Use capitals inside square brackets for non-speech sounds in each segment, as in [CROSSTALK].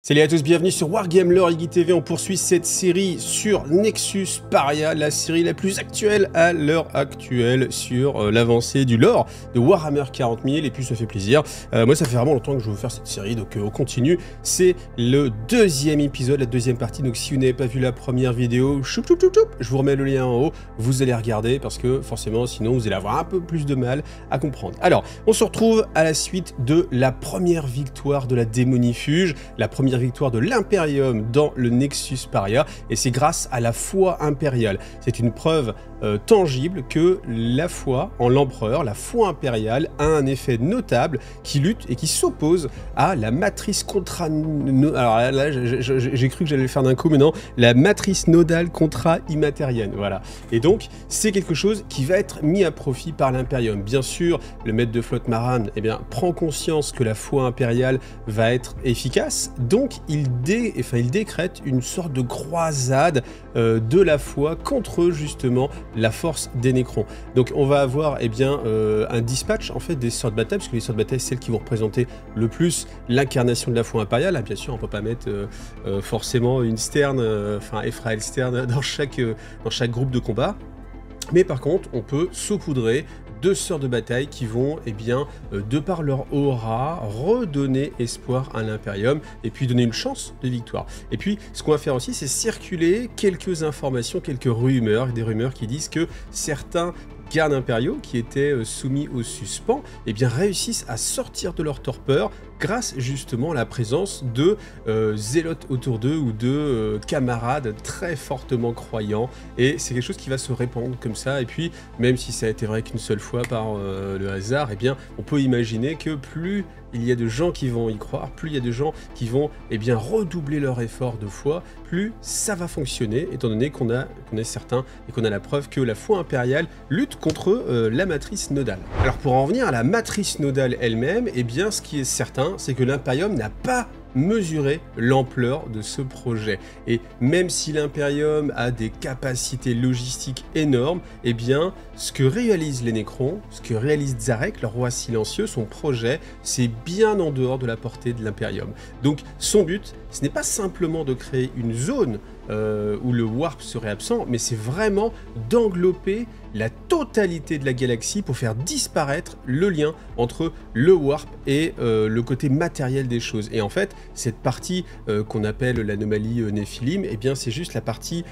Salut à tous, bienvenue sur Wargame Lore TV. On poursuit cette série sur Nexus Paria, la série la plus actuelle à l'heure actuelle sur euh, l'avancée du lore de Warhammer 40 000. Et puis ça fait plaisir. Euh, moi, ça fait vraiment longtemps que je veux faire cette série, donc euh, on continue. C'est le deuxième épisode, la deuxième partie. Donc si vous n'avez pas vu la première vidéo, choup, choup, choup, je vous remets le lien en haut. Vous allez regarder parce que forcément, sinon, vous allez avoir un peu plus de mal à comprendre. Alors, on se retrouve à la suite de la première victoire de la démonifuge, la première victoire de l'Imperium dans le Nexus Paria, et c'est grâce à la foi impériale. C'est une preuve euh, tangible que la foi en l'empereur, la foi impériale, a un effet notable qui lutte et qui s'oppose à la matrice contra... Alors là, j'ai cru que j'allais le faire d'un coup, mais non, la matrice nodale contra immatérienne, voilà. Et donc, c'est quelque chose qui va être mis à profit par l'Imperium. Bien sûr, le maître de flotte marane eh bien, prend conscience que la foi impériale va être efficace, donc enfin, il décrète une sorte de croisade euh, de la foi contre justement la force des Nécrons. Donc on va avoir eh euh, un dispatch en fait des sorts de bataille, parce que les sorts de bataille, c'est celles qui vont représenter le plus l'incarnation de la foi impériale. Ah, bien sûr, on peut pas mettre euh, forcément une Stern, enfin Ephraël Stern dans chaque groupe de combat. Mais par contre, on peut saupoudrer deux sœurs de bataille qui vont, eh bien, euh, de par leur aura, redonner espoir à l'Imperium et puis donner une chance de victoire. Et puis, ce qu'on va faire aussi, c'est circuler quelques informations, quelques rumeurs, des rumeurs qui disent que certains gardes impériaux qui étaient euh, soumis au suspens, eh bien réussissent à sortir de leur torpeur grâce justement à la présence de euh, zélotes autour d'eux ou de euh, camarades très fortement croyants. Et c'est quelque chose qui va se répandre comme ça. Et puis, même si ça a été vrai qu'une seule fois par le hasard, eh bien, on peut imaginer que plus il y a de gens qui vont y croire, plus il y a de gens qui vont eh bien, redoubler leur effort de foi, plus ça va fonctionner, étant donné qu'on est certain et qu'on a la preuve que la foi impériale lutte contre euh, la matrice nodale. Alors pour en venir à la matrice nodale elle-même, eh bien ce qui est certain, c'est que l'impérium n'a pas mesurer l'ampleur de ce projet. Et même si l'Imperium a des capacités logistiques énormes, eh bien, ce que réalisent les Nécrons, ce que réalise Zarek, le roi silencieux, son projet, c'est bien en dehors de la portée de l'Imperium. Donc, son but, ce n'est pas simplement de créer une zone euh, où le warp serait absent, mais c'est vraiment d'englober la totalité de la galaxie pour faire disparaître le lien entre le warp et euh, le côté matériel des choses. Et en fait, cette partie euh, qu'on appelle l'anomalie Néphilim, eh bien c'est juste la partie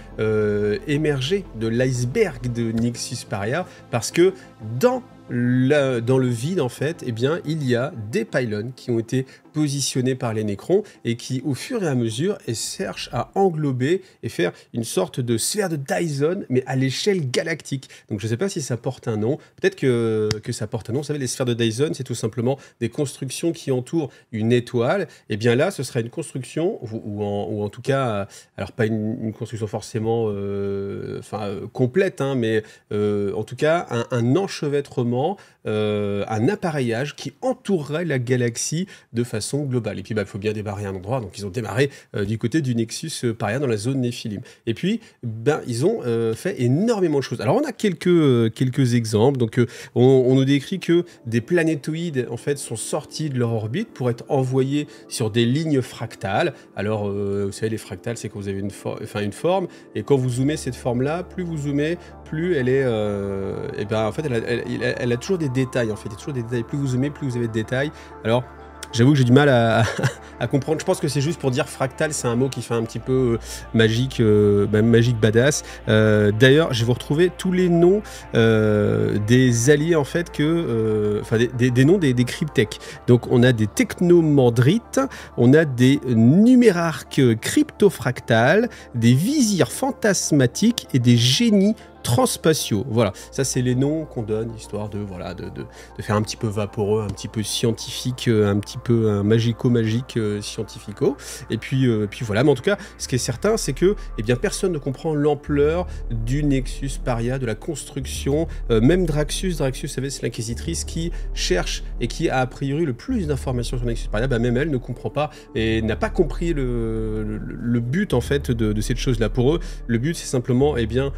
émergée de l'iceberg de Nixus Paria, parce que dans dans le vide, en fait, eh bien, il y a des pylônes qui ont été positionnés par les Nécrons et qui, au fur et à mesure, cherchent à englober et faire une sorte de sphère de Dyson, mais à l'échelle galactique. Donc, je ne sais pas si ça porte un nom. Peut-être que, ça porte un nom. Vous savez, les sphères de Dyson, c'est tout simplement des constructions qui entourent une étoile. Et eh bien là, ce sera une construction, ou, en, tout cas, alors pas une, construction forcément euh, enfin, complète, hein, mais euh, en tout cas, un enchevêtrement more euh, un appareillage qui entourerait la galaxie de façon globale. Et puis, bah, il faut bien démarrer un endroit. Donc, ils ont démarré euh, du côté du Nexus euh, Paria dans la zone Néphilim. Et puis, ben, ils ont fait énormément de choses. Alors, on a quelques, quelques exemples. Donc, on, nous décrit que des planétoïdes, en fait, sont sortis de leur orbite pour être envoyés sur des lignes fractales. Alors, vous savez, les fractales, c'est que vous avez une, enfin, une forme. Et quand vous zoomez cette forme-là, plus vous zoomez, plus elle est... et ben, en fait, elle, elle a toujours des détails en fait. Il y a toujours des détails. Plus vous zoomez, plus vous avez de détails. Alors, J'avoue que j'ai du mal [LAUGHS] à, comprendre. Je pense que c'est juste pour dire fractal, c'est un mot qui fait un petit peu euh, magique, euh, bah, magique badass. Euh, d'ailleurs, je vais vous retrouver tous les noms des alliés en fait que, enfin des, noms des, des cryptech. Donc on a des technomandrites, on a des numérarques cryptofractales, des visirs fantasmatiques et des génies transspatiaux. Voilà, ça c'est les noms qu'on donne, histoire de, voilà, de, de, faire un petit peu vaporeux, un petit peu scientifique, euh, un petit peu un magico-magique euh, scientifico. Et puis, euh, puis voilà, mais en tout cas, ce qui est certain, c'est que eh bien, personne ne comprend l'ampleur du Nexus Paria, de la construction. même Draxus, Draxus, vous savez, c'est l'inquisitrice qui cherche et qui a a priori le plus d'informations sur Nexus Paria, bah, même elle ne comprend pas et n'a pas compris le, le, but en fait de, de cette chose-là. Pour eux, le but c'est simplement eh bien,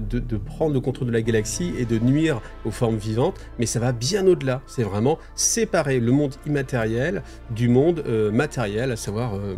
de, prendre le contrôle de la galaxie et de nuire aux formes vivantes, mais ça va bien au-delà. C'est vraiment séparer le monde immatériel du monde euh, matériel, à savoir euh,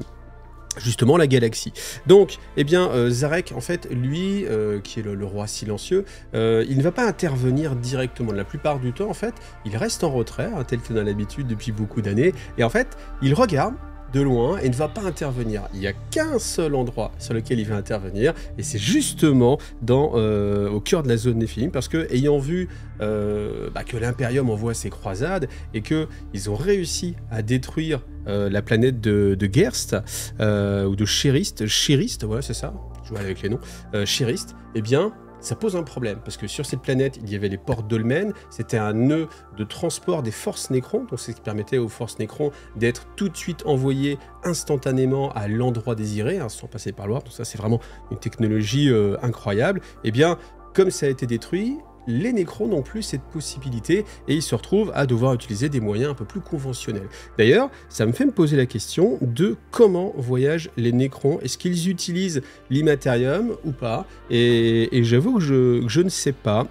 justement la galaxie. Donc, eh bien, euh, Zarek, en fait, lui, qui est le, roi silencieux, il ne va pas intervenir directement. La plupart du temps, en fait, il reste en retrait, hein, tel qu'on a l'habitude depuis beaucoup d'années, et en fait, il regarde, de loin et ne va pas intervenir. Il n'y a qu'un seul endroit sur lequel il va intervenir et c'est justement euh, au cœur de la zone Néphilim parce que ayant vu euh, bah, que l'Imperium envoie ses croisades et qu'ils ont réussi à détruire euh, la planète de, de Gerst ou de Chériste, Chériste, voilà c'est ça, je vois avec les noms, Chériste, eh bien ça pose un problème, parce que sur cette planète, il y avait les portes Dolmen, c'était un nœud de transport des forces Nécrons, donc c'est ce qui permettait aux forces Nécrons d'être tout de suite envoyées instantanément à l'endroit désiré, hein, sans passer par loin, donc ça c'est vraiment une technologie euh, incroyable. Et eh bien, comme ça a été détruit, les Nécrons n'ont plus cette possibilité et ils se retrouvent à devoir utiliser des moyens un peu plus conventionnels. D'ailleurs, ça me fait me poser la question de comment voyagent les Nécrons. Est-ce qu'ils utilisent l'immatérium ou pas? Et, j'avoue que je, ne sais pas.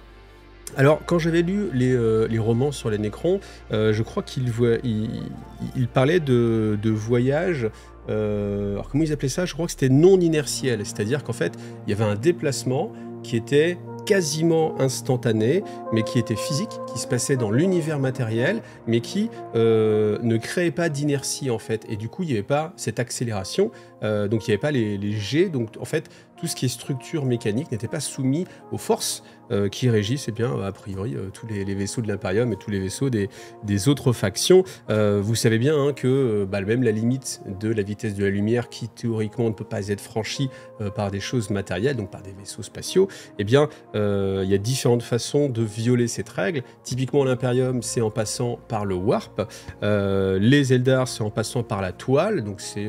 Alors, quand j'avais lu les, euh, romans sur les Nécrons, euh, je crois qu'ils il, parlaient de, de voyages euh, alors comment ils appelaient ça? Je crois que c'était non inertiel, c'est-à-dire qu'en fait, il y avait un déplacement qui était quasiment instantané, mais qui était physique, qui se passait dans l'univers matériel, mais qui euh, ne créait pas d'inertie en fait. Et du coup, il n'y avait pas cette accélération, euh, donc il n'y avait pas les, les jets. Donc en fait, tout ce qui est structure mécanique n'était pas soumis aux forces euh, qui régissent, eh bien, a priori, euh, tous les, vaisseaux de l'Imperium et tous les vaisseaux des, autres factions. Euh, vous savez bien hein, que bah, même la limite de la vitesse de la lumière, qui théoriquement ne peut pas être franchie par des choses matérielles, donc par des vaisseaux spatiaux, eh bien, il y a différentes façons de violer cette règle. Typiquement, l'Imperium, c'est en passant par le warp. les Eldar, c'est en passant par la toile, donc c'est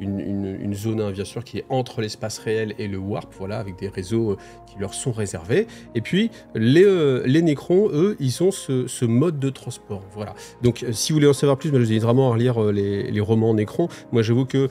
une, zone, bien sûr, qui est entre l'espace réel et le warp, voilà, avec des réseaux qui leur sont réservés. Et puis, les, euh, les Nécrons, eux, ils ont ce, mode de transport. Voilà. Donc, euh, si vous voulez en savoir plus, je vous invite vraiment à relire euh, les, les, romans Nécrons. Moi, j'avoue que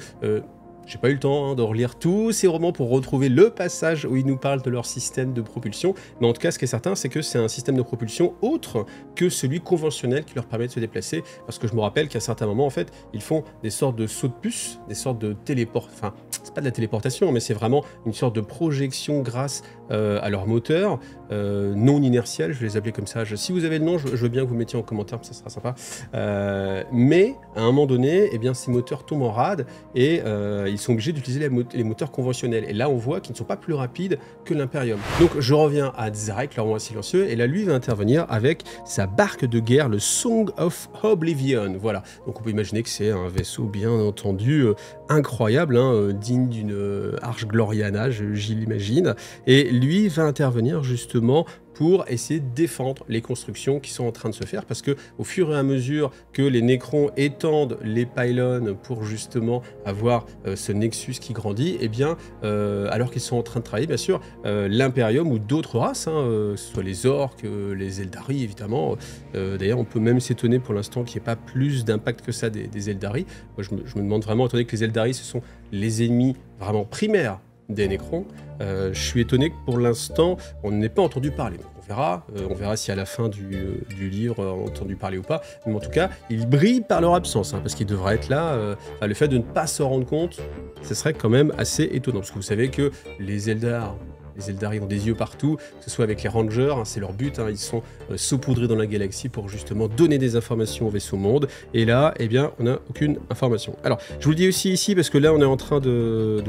j'ai pas eu le temps hein, de relire tous ces romans pour retrouver le passage où ils nous parlent de leur système de propulsion. Mais en tout cas, ce qui est certain, c'est que c'est un système de propulsion autre que celui conventionnel qui leur permet de se déplacer. Parce que je me rappelle qu'à certains moments, en fait, ils font des sortes de sauts de puce, des sortes de téléport. Enfin, c'est pas de la téléportation, mais c'est vraiment une sorte de projection grâce euh, à leur moteur euh, non inertiel. Je vais les appeler comme ça. si vous avez le nom, je, veux bien que vous mettiez en commentaire, ça sera sympa. Euh, mais à un moment donné, eh bien, ces moteurs tombent en rade et ils sont obligés d'utiliser les, moteurs conventionnels. Et là, on voit qu'ils ne sont pas plus rapides que l'Imperium. Donc, je reviens à Zarek, leur roi silencieux, et là, lui va intervenir avec sa barque de guerre, le Song of Oblivion. Voilà. Donc, on peut imaginer que c'est un vaisseau, bien entendu, euh, incroyable, hein, euh, digne d'une euh, arche Gloriana, j'y l'imagine. Et lui va intervenir justement pour essayer de défendre les constructions qui sont en train de se faire parce que au fur et à mesure que les Nécrons étendent les pylônes pour justement avoir euh, ce Nexus qui grandit, et eh bien euh, alors qu'ils sont en train de travailler bien sûr euh, l'Imperium ou d'autres races, hein, ce soit les Orques, les Eldari évidemment. D'ailleurs on peut même s'étonner pour l'instant qu'il n'y ait pas plus d'impact que ça des, des Eldari. Je me, je me demande vraiment, étant donné que les Eldari ce sont les ennemis vraiment primaires des Nécrons. Euh, je suis étonné que pour l'instant, on n'ait pas entendu parler. On verra, euh, on verra si à la fin du, euh, livre on a entendu parler ou pas. Mais en tout cas, ils brillent par leur absence, hein, parce qu'ils devraient être là. le fait de ne pas se rendre compte, ce serait quand même assez étonnant. Parce que vous savez que les Eldar, les Eldari ont des yeux partout, que ce soit avec les Rangers, hein, c'est leur but, hein, ils sont euh, saupoudrés dans la galaxie pour justement donner des informations au vaisseau monde. Et là, eh bien, on n'a aucune information. Alors, je vous le dis aussi ici, parce que là, on est en train de,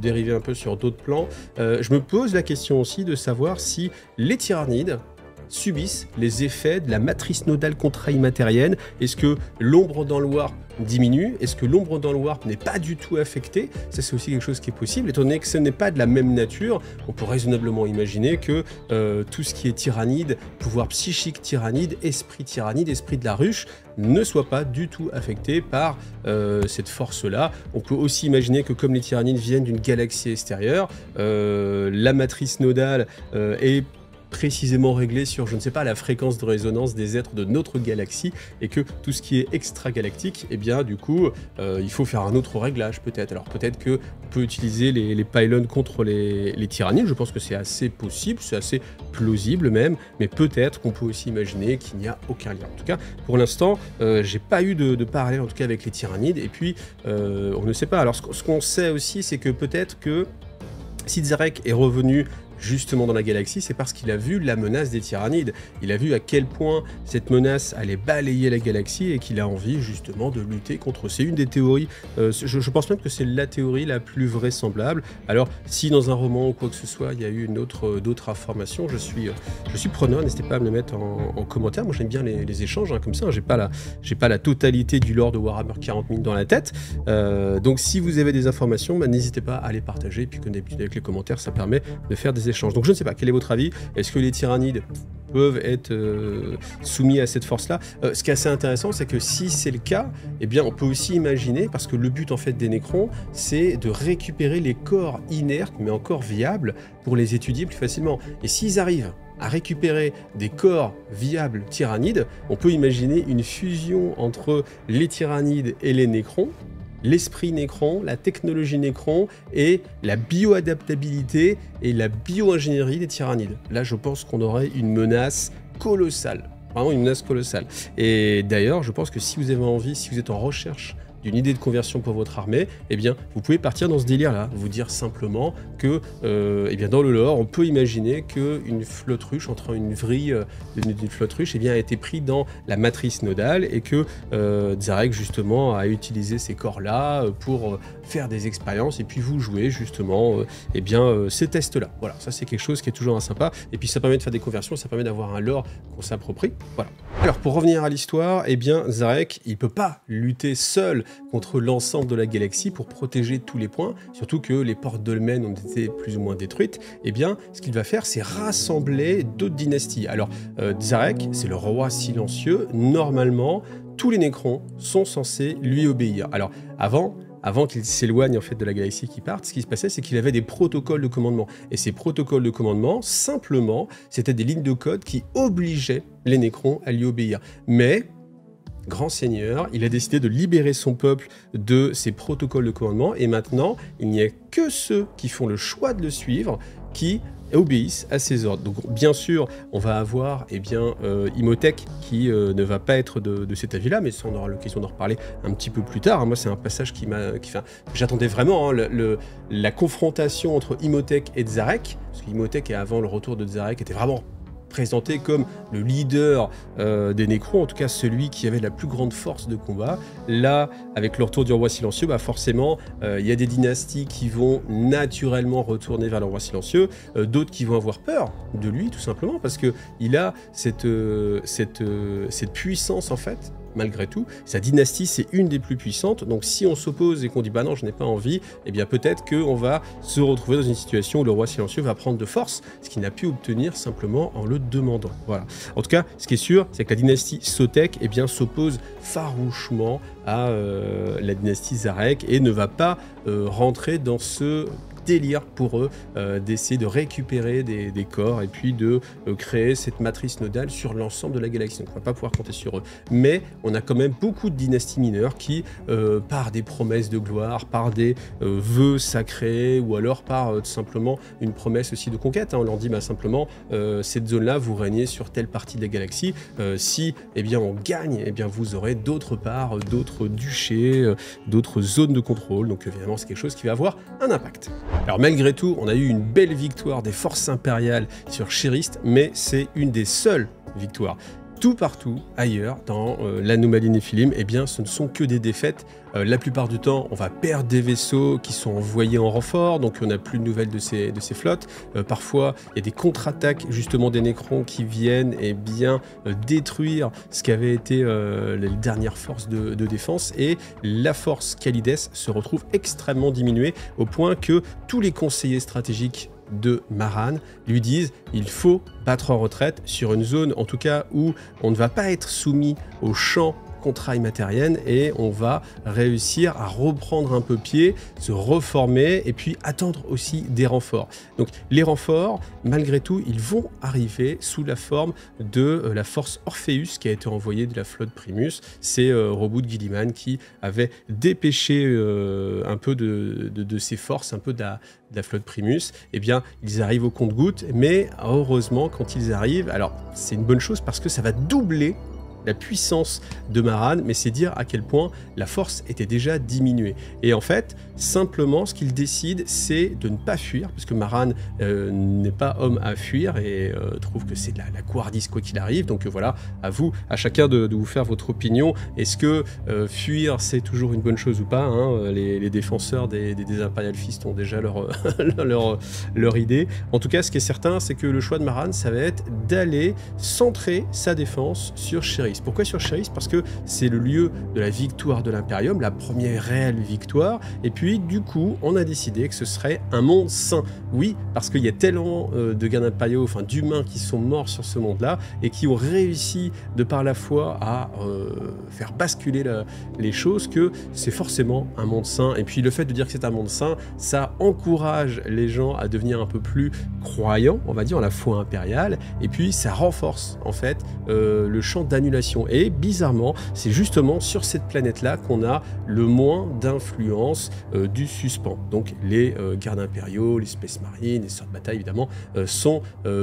dériver un peu sur d'autres plans. Euh, je me pose la question aussi de savoir si les tyrannides, subissent les effets de la matrice nodale contraimmatérienne Est-ce que l'ombre dans le warp diminue? Est-ce que l'ombre dans le warp n'est pas du tout affectée? Ça, c'est aussi quelque chose qui est possible. Étant donné que ce n'est pas de la même nature, on peut raisonnablement imaginer que euh, tout ce qui est tyrannide, pouvoir psychique tyrannide, esprit tyrannide, esprit de la ruche, ne soit pas du tout affecté par euh, cette force-là. On peut aussi imaginer que comme les tyrannides viennent d'une galaxie extérieure, euh, la matrice nodale est précisément réglé sur, je ne sais pas, la fréquence de résonance des êtres de notre galaxie, et que tout ce qui est extra-galactique, eh bien, du coup, euh, il faut faire un autre réglage, peut-être. Alors, peut-être que peut utiliser les, pylons contre les, les, tyrannides, je pense que c'est assez possible, c'est assez plausible même, mais peut-être qu'on peut aussi imaginer qu'il n'y a aucun lien. En tout cas, pour l'instant, euh, j'ai pas eu de, de, parallèle, en tout cas, avec les tyrannides, et puis, euh, on ne sait pas. Alors, ce, qu'on sait aussi, c'est que peut-être que si Zarek est revenu justement dans la galaxie, c'est parce qu'il a vu la menace des tyrannides. Il a vu à quel point cette menace allait balayer la galaxie et qu'il a envie justement de lutter contre. C'est une des théories, euh, je, pense même que c'est la théorie la plus vraisemblable. Alors si dans un roman ou quoi que ce soit, il y a eu euh, d'autres informations, je suis, euh, je suis preneur, n'hésitez pas à me le mettre en, commentaire. Moi j'aime bien les, échanges hein, comme ça, j'ai pas, pas la totalité du lore de Warhammer 40 000 dans la tête. donc si vous avez des informations, bah, n'hésitez pas à les partager. Et puis comme d'habitude avec les commentaires, ça permet de faire des donc je ne sais pas, quel est votre avis? Est-ce que les tyrannides peuvent être euh, soumis à cette force-là? Euh, ce qui est assez intéressant, c'est que si c'est le cas, eh bien, on peut aussi imaginer, parce que le but en fait des nécrons, c'est de récupérer les corps inertes, mais encore viables, pour les étudier plus facilement. Et s'ils arrivent à récupérer des corps viables tyrannides, on peut imaginer une fusion entre les tyrannides et les nécrons, l'esprit Nécron, la technologie Nécron et la bioadaptabilité et la bioingénierie des tyrannides. Là, je pense qu'on aurait une menace colossale. Vraiment une menace colossale. Et d'ailleurs, je pense que si vous avez envie, si vous êtes en recherche d'une idée de conversion pour votre armée, eh bien, vous pouvez partir dans ce délire-là. Vous dire simplement que, euh, eh bien, dans le lore, on peut imaginer qu'une flotte ruche, entre une vrille euh, d'une flotte ruche, eh bien, a été pris dans la matrice nodale et que euh, Zarek, justement, a utilisé ces corps-là pour faire des expériences et puis vous jouez, justement, eh bien, ces tests-là. Voilà, ça, c'est quelque chose qui est toujours un sympa. Et puis, ça permet de faire des conversions, ça permet d'avoir un lore qu'on s'approprie. Voilà. Alors, pour revenir à l'histoire, eh bien, Zarek, il peut pas lutter seul contre l'ensemble de la galaxie pour protéger tous les points, surtout que les portes dolmens ont été plus ou moins détruites, eh bien, ce qu'il va faire, c'est rassembler d'autres dynasties. Alors, euh, Zarek, c'est le roi silencieux. Normalement, tous les Nécrons sont censés lui obéir. Alors, avant, avant qu'il s'éloigne en fait de la galaxie qui parte, ce qui se passait, c'est qu'il avait des protocoles de commandement. Et ces protocoles de commandement, simplement, c'était des lignes de code qui obligeaient les Nécrons à lui obéir. Mais grand seigneur, il a décidé de libérer son peuple de ses protocoles de commandement et maintenant, il n'y a que ceux qui font le choix de le suivre qui obéissent à ses ordres. Donc bien sûr, on va avoir eh bien, euh, qui euh, ne va pas être de, cet avis-là, mais ça on aura l'occasion d'en reparler un petit peu plus tard. Moi c'est un passage qui m'a... J'attendais vraiment hein, la confrontation entre Imhotep et Zarek, parce qu'Imhotep avant le retour de Zarek était vraiment présenté comme le leader euh, des Nécrons, en tout cas celui qui avait la plus grande force de combat. Là, avec le retour du roi silencieux, bah forcément, euh, il y a des dynasties qui vont naturellement retourner vers le roi silencieux, euh, d'autres qui vont avoir peur de lui, tout simplement, parce que il a cette, cette, cette puissance en fait malgré tout. Sa dynastie, c'est une des plus puissantes. Donc si on s'oppose et qu'on dit bah non, je n'ai pas envie, eh bien peut-être qu'on va se retrouver dans une situation où le roi silencieux va prendre de force, ce qu'il n'a pu obtenir simplement en le demandant. Voilà. En tout cas, ce qui est sûr, c'est que la dynastie Sotek eh bien s'oppose farouchement à euh, la dynastie Zarek et ne va pas euh, rentrer dans ce délire pour eux euh, d'essayer de récupérer des, corps et puis de euh, créer cette matrice nodale sur l'ensemble de la galaxie. Donc on va pas pouvoir compter sur eux. Mais on a quand même beaucoup de dynasties mineures qui, euh, par des promesses de gloire, par des vœux sacrés ou alors par tout simplement une promesse aussi de conquête, hein. on leur dit bah, simplement cette zone-là, vous régnez sur telle partie de la galaxie. si eh bien, on gagne, eh bien, vous aurez d'autre part d'autres duchés, d'autres zones de contrôle. Donc évidemment, c'est quelque chose qui va avoir un impact. Alors malgré tout, on a eu une belle victoire des forces impériales sur Chériste, mais c'est une des seules victoires. Tout partout ailleurs dans euh, l'anomalie Néphilim, eh bien ce ne sont que des défaites. Euh, la plupart du temps, on va perdre des vaisseaux qui sont envoyés en renfort, donc on n'a plus de nouvelles de ces, de flottes. Euh, parfois, il y a des contre-attaques justement des Nécrons qui viennent et eh bien détruire ce qu'avait été les dernières forces de, défense et la force Khalides se retrouve extrêmement diminuée au point que tous les conseillers stratégiques de Maran lui disent il faut battre en retraite sur une zone en tout cas où on ne va pas être soumis au champ contraille matérienne et on va réussir à reprendre un peu pied, se reformer et puis attendre aussi des renforts. Donc les renforts, malgré tout, ils vont arriver sous la forme de euh, la force Orpheus qui a été envoyée de la flotte Primus. C'est euh, Robout Gilliman qui avait dépêché euh, un peu de, ses forces, un peu de la, flotte Primus. Eh bien, ils arrivent au compte-goutte, mais heureusement, quand ils arrivent, alors c'est une bonne chose parce que ça va doubler la puissance de Maran, mais c'est dire à quel point la force était déjà diminuée. Et en fait, simplement, ce qu'il décide, c'est de ne pas fuir, parce que Maran euh, n'est pas homme à fuir et euh, trouve que c'est de la, couardise quoi qu'il arrive. Donc euh, voilà, à vous, à chacun de, vous faire votre opinion. Est-ce que fuir, c'est toujours une bonne chose ou pas hein les, défenseurs des, des, Imperial Fist ont déjà [LAUGHS] leur, leur, leur idée. En tout cas, ce qui est certain, c'est que le choix de Maran, ça va être d'aller centrer sa défense sur Sherry. Pourquoi sur Cheris Parce que c'est le lieu de la victoire de l'Imperium, la première réelle victoire. Et puis, du coup, on a décidé que ce serait un monde sain. Oui, parce qu'il y a tellement euh, de gardes impériaux, enfin d'humains qui sont morts sur ce monde-là et qui ont réussi, de par la foi, à euh, faire basculer les choses que c'est forcément un monde sain. Et puis, le fait de dire que c'est un monde sain, ça encourage les gens à devenir un peu plus croyants, on va dire, en la foi impériale. Et puis, ça renforce, en fait, euh, le champ d'annulation et bizarrement, c'est justement sur cette planète-là qu'on a le moins d'influence euh, du suspens. Donc les euh, gardes impériaux, les Space Marines, les sorts de bataille évidemment, euh, sont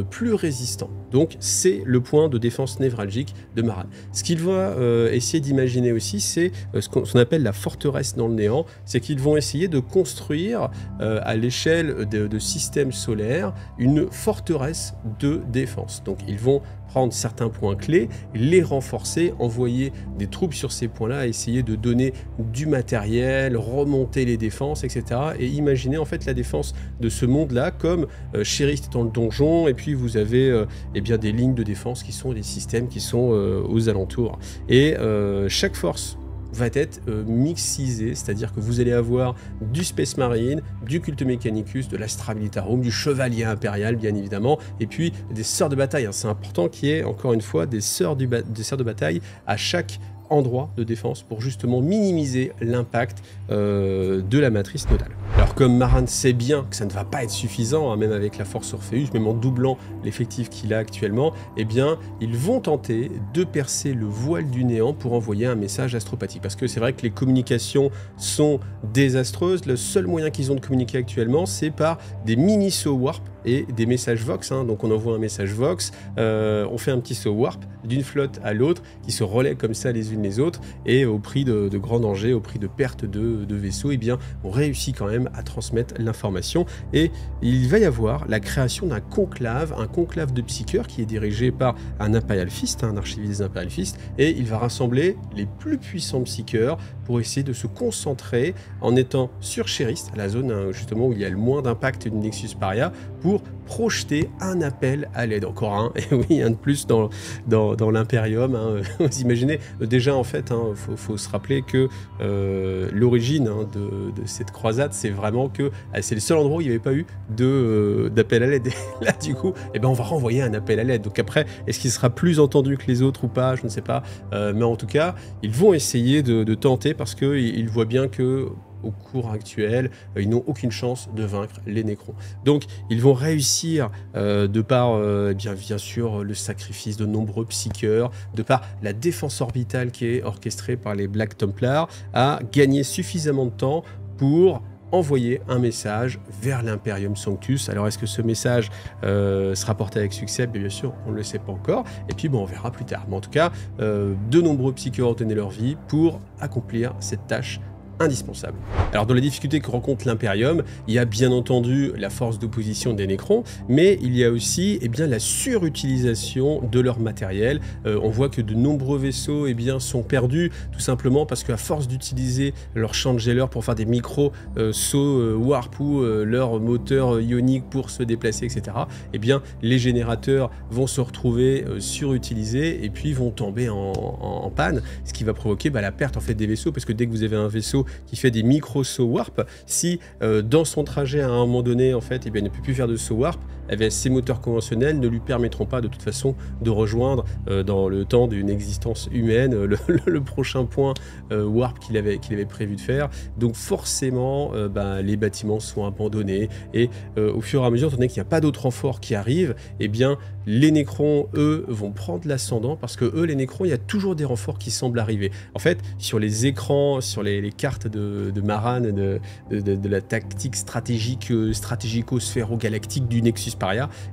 plus résistants. Donc c'est le point de défense névralgique de Maran. Ce qu'il va essayer d'imaginer aussi, c'est ce qu'on appelle la forteresse dans le néant, c'est qu'ils vont essayer de construire à l'échelle de systèmes solaires une forteresse de défense. Donc ils vont prendre certains points clés, les renforcer, envoyer des troupes sur ces points-là, essayer de donner du matériel, remonter les défenses, etc. Et imaginer en fait la défense de ce monde-là comme euh, dans le donjon, et puis vous avez euh, eh bien, des lignes de défense qui sont des systèmes qui sont euh, aux alentours. Et euh, chaque force va être euh, mixisé, c'est-à-dire que vous allez avoir du Space Marine, du culte Mechanicus, de l'Astra Militarum, du Chevalier Impérial bien évidemment, et puis des sœurs de bataille. Hein. C'est important qu'il y ait encore une fois des sœurs, de bataille à chaque endroit de défense pour justement minimiser l'impact euh, de la matrice nodale. Alors comme Maran sait bien que ça ne va pas être suffisant, hein, même avec la force Orpheus, même en doublant l'effectif qu'il a actuellement, eh bien ils vont tenter de percer le voile du néant pour envoyer un message astropathique. Parce que c'est vrai que les communications sont désastreuses, le seul moyen qu'ils ont de communiquer actuellement c'est par des mini-sauts warp et des messages Vox. Hein. Donc on envoie un message Vox, euh, on fait un petit saut warp d'une flotte à l'autre qui se relaient comme ça les unes les autres et au prix de, grands dangers, au prix de perte de, vaisseaux, eh bien on réussit quand même à transmettre l'information et il va y avoir la création d'un conclave, un conclave de psycheurs qui est dirigé par un Imperial Fist, un archiviste des Imperial Fist, et il va rassembler les plus puissants psycheurs pour essayer de se concentrer en étant sur Chériste, la zone hein, justement où il y a le moins d'impact du Nexus Paria, pour projeter un appel à l'aide. Encore un, [LAUGHS] et oui, un de plus dans, dans, l'Imperium. Hein. [LAUGHS] Vous imaginez, déjà en fait, il hein, faut, se rappeler que euh, l'origine de, cette croisade, c'est vraiment que ah, c'est le seul endroit où il n'y avait pas eu euh, d'appel à l'aide. [LAUGHS] là, du coup, eh ben, on va renvoyer un appel à l'aide. Donc après, est-ce qu'il sera plus entendu que les autres ou pas? Je ne sais pas. Euh, mais en tout cas, ils vont essayer de, tenter parce qu'ils voient bien que au cours actuel, euh, ils n'ont aucune chance de vaincre les Nécrons. Donc ils vont réussir, euh, de par euh, bien, bien sûr le sacrifice de nombreux psycheurs, de par la défense orbitale qui est orchestrée par les Black Templars, à gagner suffisamment de temps pour envoyer un message vers l'Imperium Sanctus. Alors est-ce que ce message sera porté avec succès? Bien sûr, on ne le sait pas encore. Et puis bon, on verra plus tard. Mais en tout cas, de nombreux psycheurs ont donné leur vie pour accomplir cette tâche indispensable. Alors dans les difficultés que rencontre l'Imperium, il y a bien entendu la force d'opposition des Nécrons, mais il y a aussi eh bien, la surutilisation de leur matériel. Euh, on voit que de nombreux vaisseaux eh bien, sont perdus, tout simplement parce qu'à force d'utiliser leur geleur pour faire des micro euh, sauts euh, warp ou leur moteur ionique pour se déplacer, etc., eh bien, les générateurs vont se retrouver surutilisés et puis vont tomber en, panne, ce qui va provoquer bah, la perte en fait, des vaisseaux, parce que dès que vous avez un vaisseau qui fait des micro warp, si euh, dans son trajet à un moment donné en fait, eh bien, il ne peut plus faire de saut warp, eh ses moteurs conventionnels ne lui permettront pas de toute façon de rejoindre dans le temps d'une existence humaine [LAUGHS] le, prochain point warp qu'il avait, qu'il avait prévu de faire. Donc forcément, ben, les bâtiments sont abandonnés et au fur et à mesure, étant donné qu'il n'y a pas d'autres renforts qui arrivent, eh bien les Nécrons, eux, vont prendre l'ascendant parce que eux, les Nécrons, il y a toujours des renforts qui semblent arriver. En fait, sur les écrans, sur les, cartes de, de Maran, de, de, la tactique stratégique, euh, stratégico-sphéro-galactique du Nexus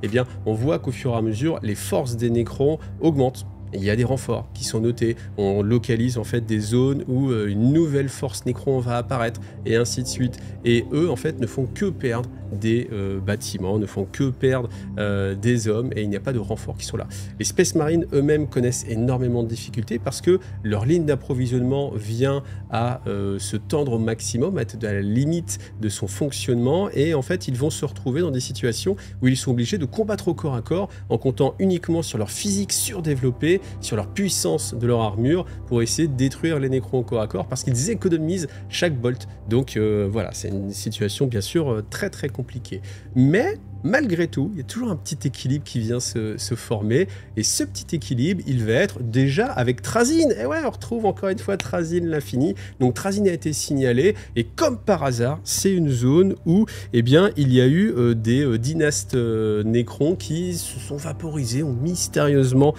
Eh bien, on voit qu'au fur et à mesure, les forces des Nécrons augmentent il y a des renforts qui sont notés. On localise en fait des zones où euh, une nouvelle force Nécron va apparaître et ainsi de suite. Et eux en fait ne font que perdre des euh, bâtiments, ne font que perdre euh, des hommes et il n'y a pas de renforts qui sont là. Les Space Marines eux-mêmes connaissent énormément de difficultés parce que leur ligne d'approvisionnement vient à se tendre au maximum, à être à la limite de son fonctionnement et en fait ils vont se retrouver dans des situations où ils sont obligés de combattre au corps à corps en comptant uniquement sur leur physique surdéveloppée sur leur puissance de leur armure pour essayer de détruire les nécrons au corps à corps parce qu'ils économisent chaque bolt. Donc euh, voilà, c'est une situation bien sûr euh, très très compliquée. Mais malgré tout, il y a toujours un petit équilibre qui vient se, former. Et ce petit équilibre, il va être déjà avec Trazine. Et ouais, on retrouve encore une fois Trazine l'infini. Donc Trazine a été signalé. Et comme par hasard, c'est une zone où eh bien, il y a eu euh, des euh, dynastes euh, nécrons qui se sont vaporisés, ont mystérieusement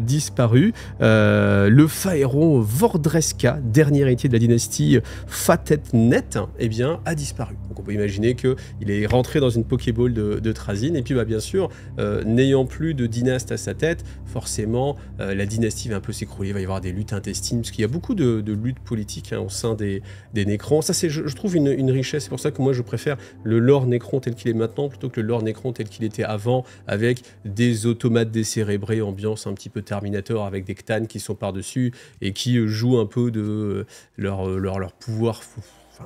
disparu. le Phaéron Vordreska, dernier héritier de la dynastie Fatetnet, eh bien, a disparu. Donc on peut imaginer qu'il est rentré dans une Pokéball de, de Trazine. Et puis bah, bien sûr, euh, n'ayant plus de dynaste à sa tête, forcément, euh, la dynastie va un peu s'écrouler, il va y avoir des luttes intestines, parce qu'il y a beaucoup de, luttes politiques hein, au sein des, Nécrons. Ça, c'est, je, trouve, une, richesse. C'est pour ça que moi, je préfère le lore Nécron tel qu'il est maintenant, plutôt que le lore Nécron tel qu'il était avant, avec des automates décérébrés, ambiance un petit peu Terminator, avec des Ctanes qui sont par-dessus, et qui jouent un peu de leur, leur, leur pouvoir fou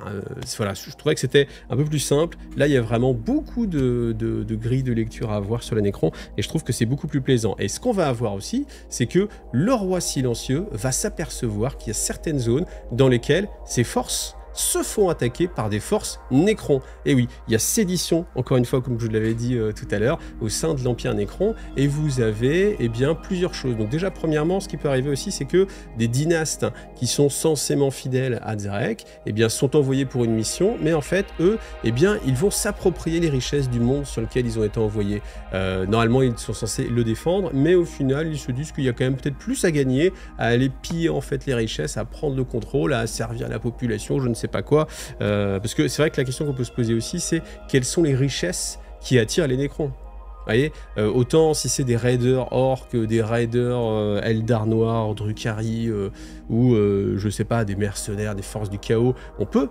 euh, voilà, je trouvais que c'était un peu plus simple. Là, il y a vraiment beaucoup de, grilles de lecture à avoir sur les Nécrons, et je trouve que c'est beaucoup plus plaisant. Et ce qu'on va avoir aussi, c'est que le roi silencieux va s'apercevoir qu'il y a certaines zones dans lesquelles ses forces se font attaquer par des forces Nécron. Et oui, il y a sédition, encore une fois, comme je vous l'avais dit euh, tout à l'heure, au sein de l'Empire Nécron, et vous avez eh bien, plusieurs choses. Donc déjà, premièrement, ce qui peut arriver aussi, c'est que des dynastes qui sont censément fidèles à Zarek, eh bien, sont envoyés pour une mission, mais en fait, eux, eh bien, ils vont s'approprier les richesses du monde sur lequel ils ont été envoyés. Euh, normalement, ils sont censés le défendre, mais au final, ils se disent qu'il y a quand même peut-être plus à gagner à aller piller en fait les richesses, à prendre le contrôle, à servir la population, je ne sais pas quoi. Euh, parce que c'est vrai que la question qu'on peut se poser aussi, c'est quelles sont les richesses qui attirent les Nécrons voyez euh, Autant si c'est des raiders orques, des raiders euh, Eldar Noir, Drukhari, ou je sais pas, des mercenaires, des forces du chaos, on peut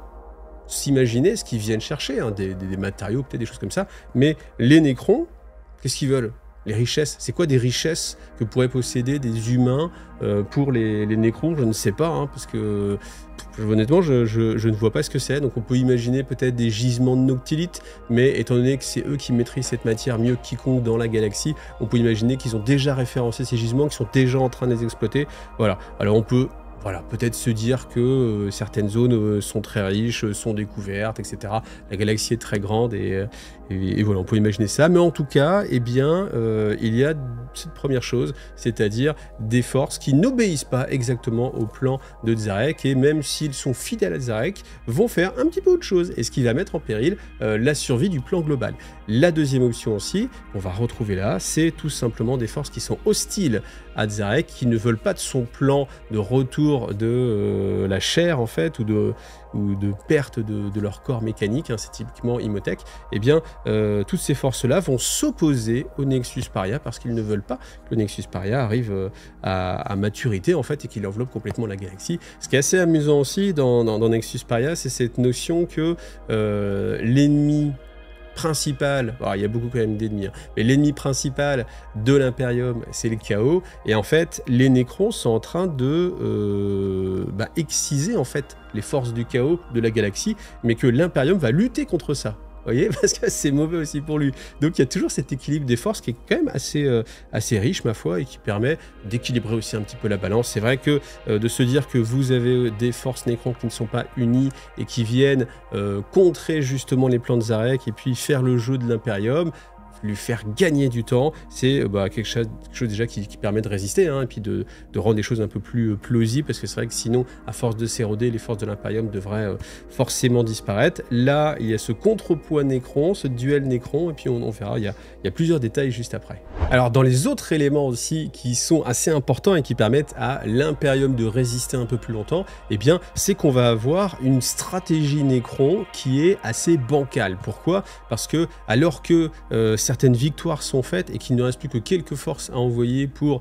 s'imaginer ce qu'ils viennent chercher, hein, des, des, matériaux, peut-être des choses comme ça, mais les Nécrons, qu'est-ce qu'ils veulent? Les richesses, c'est quoi des richesses que pourraient posséder des humains euh, pour les, les Je ne sais pas, hein, parce que honnêtement, je, ne vois pas ce que c'est. Donc on peut imaginer peut-être des gisements de noctilite, mais étant donné que c'est eux qui maîtrisent cette matière mieux que quiconque dans la galaxie, on peut imaginer qu'ils ont déjà référencé ces gisements, qu'ils sont déjà en train de les exploiter. Voilà. Alors on peut voilà, peut-être se dire que euh, certaines zones euh, sont très riches, sont découvertes, etc. La galaxie est très grande et, voilà, on peut imaginer ça. Mais en tout cas, eh bien, euh, il y a cette première chose, c'est-à-dire des forces qui n'obéissent pas exactement au plan de Zarek, et même s'ils sont fidèles à Zarek, vont faire un petit peu autre chose, et ce qui va mettre en péril euh, la survie du plan global. La deuxième option aussi, qu'on va retrouver là, c'est tout simplement des forces qui sont hostiles à qui ne veulent pas de son plan de retour de euh, la chair, en fait, ou de ou de perte de, leur corps mécanique, hein, c'est typiquement Imhotech, eh bien, euh, toutes ces forces-là vont s'opposer au Nexus Paria parce qu'ils ne veulent pas que le Nexus Paria arrive euh, à, maturité, en fait, et qu'il enveloppe complètement la galaxie. Ce qui est assez amusant aussi dans, Nexus Paria, c'est cette notion que l'ennemi principal, il y a beaucoup quand même d'ennemis, hein, mais l'ennemi principal de l'Imperium, c'est le chaos. Et en fait, les Nécrons sont en train de euh, bah, exciser en fait les forces du chaos de la galaxie, mais que l'Imperium va lutter contre ça voyez, [LAUGHS] parce que c'est mauvais aussi pour lui. Donc il y a toujours cet équilibre des forces qui est quand même assez, euh, assez riche, ma foi, et qui permet d'équilibrer aussi un petit peu la balance. C'est vrai que euh, de se dire que vous avez des forces Nécron qui ne sont pas unies et qui viennent euh, contrer justement les plans de Zarek et puis faire le jeu de l'Imperium, lui faire gagner du temps, c'est bah, quelque, chose, déjà qui, permet de résister, hein, et puis de, rendre les choses un peu plus plausibles, parce que c'est vrai que sinon, à force de s'éroder, les forces de l'Imperium devraient forcément disparaître. Là, il y a ce contrepoids Nécron, ce duel Nécron, et puis on, verra, il y, a, plusieurs détails juste après. Alors dans les autres éléments aussi qui sont assez importants et qui permettent à l'Imperium de résister un peu plus longtemps, eh bien c'est qu'on va avoir une stratégie Nécron qui est assez bancale. Pourquoi? Parce que alors que euh, certaines victoires sont faites et qu'il ne reste plus que quelques forces à envoyer pour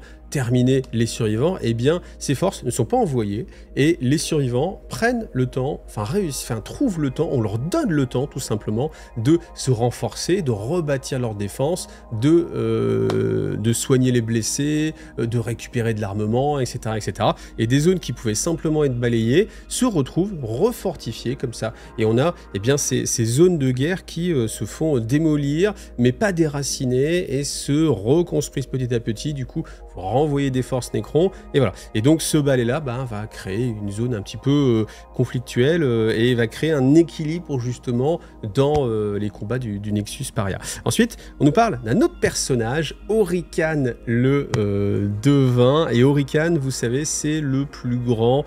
les survivants, eh bien, ces forces ne sont pas envoyées et les survivants prennent le temps, enfin, réussissent, enfin, trouvent le temps, on leur donne le temps tout simplement de se renforcer, de rebâtir leur défense, de, euh, soigner les blessés, euh, de récupérer de l'armement, etc., etc. Et des zones qui pouvaient simplement être balayées se retrouvent refortifiées comme ça. Et on a eh bien, ces, zones de guerre qui euh, se font démolir, mais pas déraciner et se reconstruisent petit à petit. Du coup, renvoyer des forces Nécron, et voilà. Et donc ce balai-là ben, va créer une zone un petit peu euh, conflictuelle euh, et va créer un équilibre justement dans euh, les combats du, Nexus Paria. Ensuite, on nous parle d'un autre personnage, Orican le devin, et Orican, vous savez, c'est le plus grand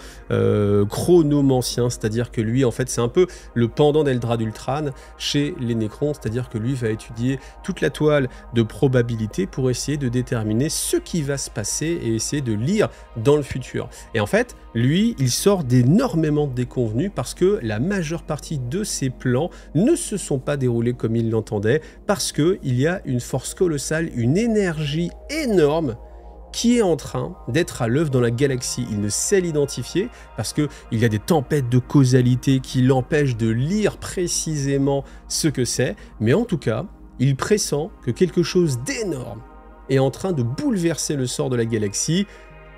chronomancien, c'est-à-dire que lui, en fait, c'est un peu le pendant d'Eldrad-Ultran chez les Nécrons, c'est-à-dire que lui va étudier toute la toile de probabilité pour essayer de déterminer ce qui va se passer et essayer de lire dans le futur. Et en fait, lui, il sort d'énormément de déconvenus parce que la majeure partie de ses plans ne se sont pas déroulés comme il l'entendait, parce qu'il y a une force colossale, une énergie énorme qui est en train d'être à l'œuvre dans la galaxie. Il ne sait l'identifier parce qu'il y a des tempêtes de causalité qui l'empêchent de lire précisément ce que c'est, mais en tout cas, il pressent que quelque chose d'énorme est en train de bouleverser le sort de la galaxie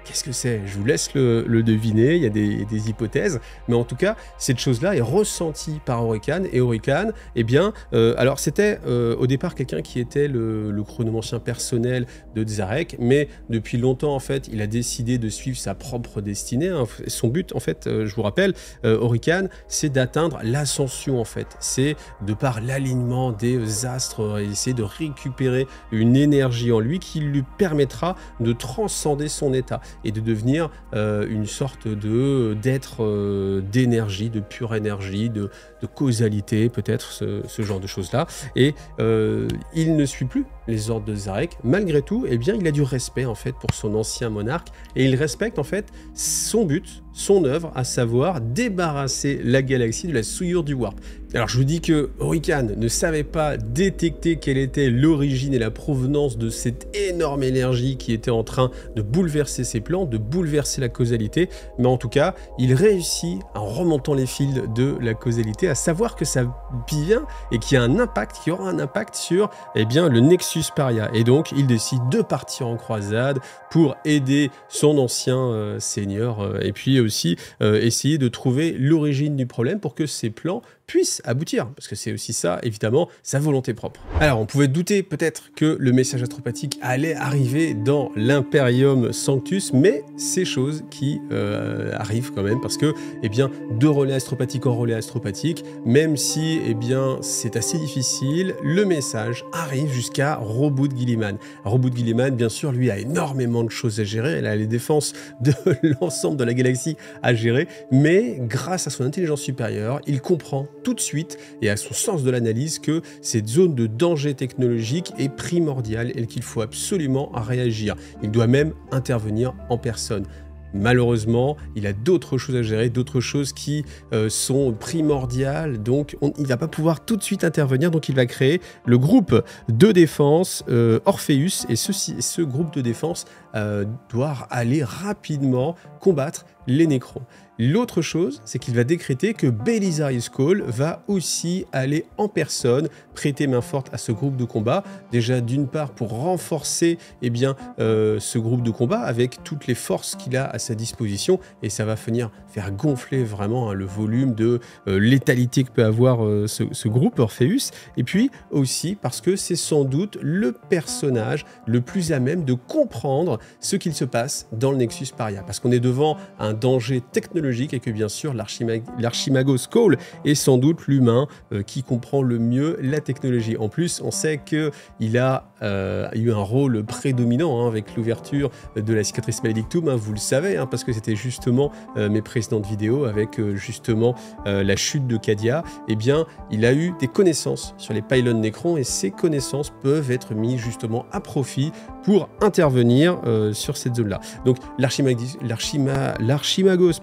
Qu'est-ce que c'est? Je vous laisse le, deviner, il y a des, hypothèses, mais en tout cas, cette chose-là est ressentie par Orican, et Orican, eh bien, euh, alors c'était euh, au départ quelqu'un qui était le, le, chronomancien personnel de Zarek, mais depuis longtemps, en fait, il a décidé de suivre sa propre destinée. Hein. Son but, en fait, euh, je vous rappelle, Orican, c'est d'atteindre l'ascension, en fait. C'est de par l'alignement des astres, essayer de récupérer une énergie en lui qui lui permettra de transcender son état et de devenir euh, une sorte de d'être euh, d'énergie, de pure énergie, de, causalité, peut-être ce, genre de choses-là. Et euh, il ne suit plus les ordres de Zarek. Malgré tout, eh bien, il a du respect en fait pour son ancien monarque et il respecte en fait son but, son œuvre, à savoir débarrasser la galaxie de la souillure du Warp. Alors je vous dis que Orican ne savait pas détecter quelle était l'origine et la provenance de cette énorme énergie qui était en train de bouleverser ses plans, de bouleverser la causalité, mais en tout cas, il réussit en remontant les fils de la causalité à savoir que ça vient et qu'il y a un impact, qu'il y aura un impact sur eh bien, le Nexus Paria. Et donc il décide de partir en croisade pour aider son ancien euh, seigneur euh, et puis aussi euh, essayer de trouver l'origine du problème pour que ses plans puisse aboutir, parce que c'est aussi ça, évidemment, sa volonté propre. Alors, on pouvait douter peut-être que le message astropathique allait arriver dans l'Imperium Sanctus, mais c'est chose qui euh, arrivent quand même, parce que, eh bien, de relais astropathiques en relais astropathique, même si, eh bien, c'est assez difficile, le message arrive jusqu'à Robout Gilliman. Robout Gilliman, bien sûr, lui a énormément de choses à gérer, elle a les défenses de [LAUGHS] l'ensemble de la galaxie à gérer, mais grâce à son intelligence supérieure, il comprend tout de suite et à son sens de l'analyse que cette zone de danger technologique est primordiale et qu'il faut absolument réagir. Il doit même intervenir en personne. Malheureusement, il a d'autres choses à gérer, d'autres choses qui euh, sont primordiales, donc il ne va pas pouvoir tout de suite intervenir, donc il va créer le groupe de défense euh, Orpheus, et ce groupe de défense euh, doit aller rapidement combattre les nécrons. L'autre chose, c'est qu'il va décréter que Belisarius Cole va aussi aller en personne prêter main forte à ce groupe de combat. Déjà, d'une part, pour renforcer eh euh, ce groupe de combat avec toutes les forces qu'il a à sa disposition, et ça va venir faire gonfler vraiment hein, le volume de euh, létalité que peut avoir euh, ce, groupe Orpheus. Et puis aussi parce que c'est sans doute le personnage le plus à même de comprendre ce qu'il se passe dans le Nexus Paria. Parce qu'on est devant un danger technologique et que bien sûr l'Archimagos Cole est sans doute l'humain euh, qui comprend le mieux la technologie. En plus, on sait qu'il a euh, eu un rôle prédominant hein, avec l'ouverture de la cicatrice malédictum, hein, vous le savez, hein, parce que c'était justement mes précédentes vidéos avec justement la chute de Cadia. Eh bien, il a eu des connaissances sur les pylônes Necron et ces connaissances peuvent être mises justement à profit pour intervenir sur cette zone-là. Donc l'Archimagos,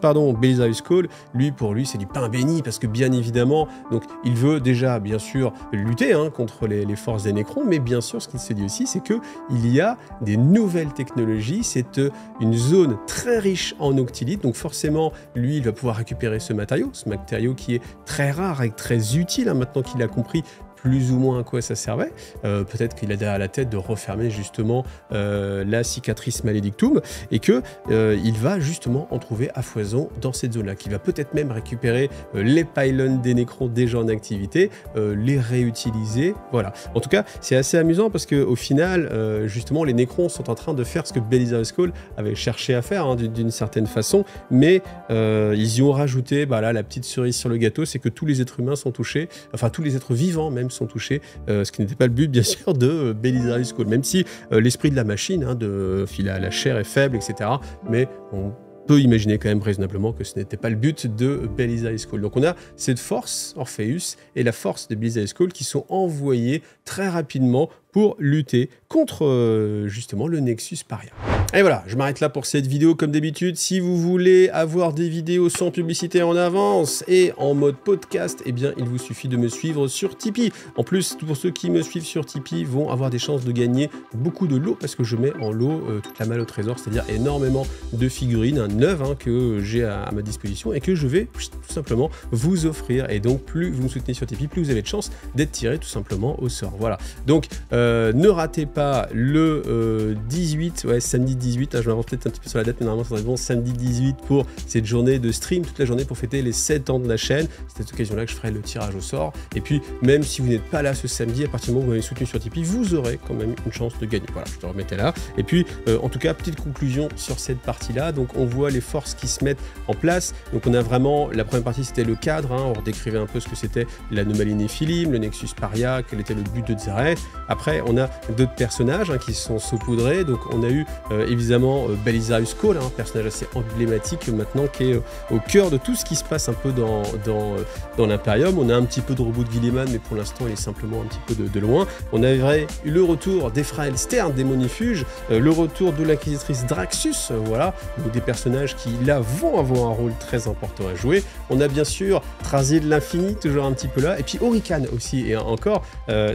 pardon, Belisarius Cole, lui pour lui c'est du pain béni parce que bien évidemment, donc il veut déjà bien sûr lutter hein, contre les, forces des Nécrons, mais bien sûr ce qu'il se dit aussi c'est que il y a des nouvelles technologies, c'est euh, une zone très riche en octilite, donc forcément lui il va pouvoir récupérer ce matériau, ce matériau qui est très rare et très utile hein, maintenant qu'il a compris plus ou moins à quoi ça servait. Euh, peut-être qu'il a derrière la tête de refermer justement euh, la cicatrice malédictum et que euh, il va justement en trouver à foison dans cette zone-là, qu'il va peut-être même récupérer les pylons des nécrons déjà en activité, les réutiliser. Voilà. En tout cas, c'est assez amusant parce que au final, justement, les nécrons sont en train de faire ce que Belisarius Cole avait cherché à faire hein, d'une certaine façon, mais ils y ont rajouté bah, là, la petite cerise sur le gâteau, c'est que tous les êtres humains sont touchés, enfin tous les êtres vivants même sont touchés, euh, ce qui n'était pas le but bien sûr de euh, Belisarius Cole, même si euh, l'esprit de la machine, hein, de la, la chair est faible, etc. Mais on peut imaginer quand même raisonnablement que ce n'était pas le but de Belisarius Cole. Donc on a cette force Orpheus et la force de Belisarius Cole qui sont envoyés très rapidement pour lutter contre justement le Nexus Paria. Et voilà, je m'arrête là pour cette vidéo comme d'habitude. Si vous voulez avoir des vidéos sans publicité en avance et en mode podcast, eh bien il vous suffit de me suivre sur Tipeee. En plus, pour ceux qui me suivent sur Tipeee vont avoir des chances de gagner beaucoup de lots parce que je mets en lot euh, toute la malle au trésor, c'est-à-dire énormément de figurines hein, neuves que j'ai à, ma disposition et que je vais tout simplement vous offrir. Et donc plus vous me soutenez sur Tipeee, plus vous avez de chances d'être tiré tout simplement au sort. Voilà. Donc euh, ne ratez pas le 18, euh, ouais, samedi 18, hein, je m'avance peut-être un petit peu sur la date, mais normalement ça sera bon samedi 18 pour cette journée de stream, toute la journée pour fêter les 7 ans de la chaîne. C'est à cette occasion-là que je ferai le tirage au sort. Et puis, même si vous n'êtes pas là ce samedi, à partir du moment où vous m'avez soutenu sur Tipeee, vous aurez quand même une chance de gagner. Voilà, je te remettais là. Et puis, euh, en tout cas, petite conclusion sur cette partie-là. Donc, on voit les forces qui se mettent en place. Donc, on a vraiment, la première partie, c'était le cadre. Hein. on décrivait un peu ce que c'était l'anomalie néphilim, le Nexus Paria, quel était le but de Zareth. Après, on a d'autres personnages hein, qui sont saupoudrés. Donc, on a eu euh, évidemment euh, Belisarius Cole, un hein, personnage assez emblématique maintenant qui est euh, au cœur de tout ce qui se passe un peu dans, dans, euh. On a un petit peu de reboot de Gilliman, mais pour l'instant il est simplement un petit peu de, loin. On avait eu le retour d'Ephraël Stern, démonifuge, le retour de l'inquisitrice Draxus, voilà, donc des personnages qui là vont avoir un rôle très important à jouer. On a bien sûr Trazid l'infini, toujours un petit peu là, et puis Orican aussi, et encore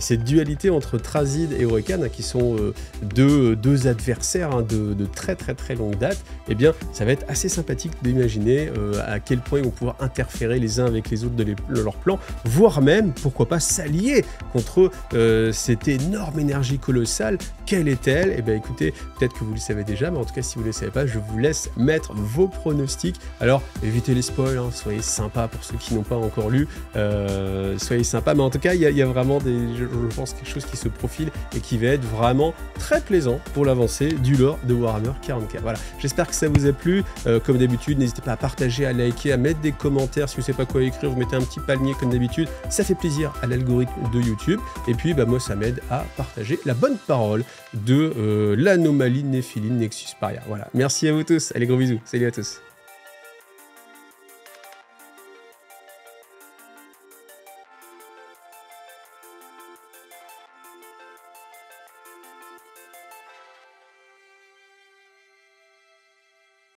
cette dualité entre Et Orican, hein, qui sont deux, deux adversaires hein, de, de très très très longue date, eh bien ça va être assez sympathique d'imaginer euh, à quel point ils vont pouvoir interférer les uns avec les autres de, leur plan, voire même, pourquoi pas, s'allier contre euh, cette énorme énergie colossale. Quelle est-elle? Eh bien écoutez, peut-être que vous le savez déjà, mais en tout cas si vous ne le savez pas, je vous laisse mettre vos pronostics. Alors évitez les spoils, hein, soyez sympa pour ceux qui n'ont pas encore lu, euh, soyez sympa, mais en tout cas il y, a vraiment des, je, pense quelque chose qui se profile et qui va être vraiment très plaisant pour l'avancée du lore de Warhammer 40k. Voilà, j'espère que ça vous a plu. Euh, comme d'habitude, n'hésitez pas à partager, à liker, à mettre des commentaires. Si vous ne savez pas quoi écrire, vous mettez un petit palmier comme d'habitude. Ça fait plaisir à l'algorithme de YouTube. Et puis, bah, moi, ça m'aide à partager la bonne parole de euh, l'anomalie Néphiline Nexus Paria. Voilà, merci à vous tous. Allez, gros bisous. Salut à tous.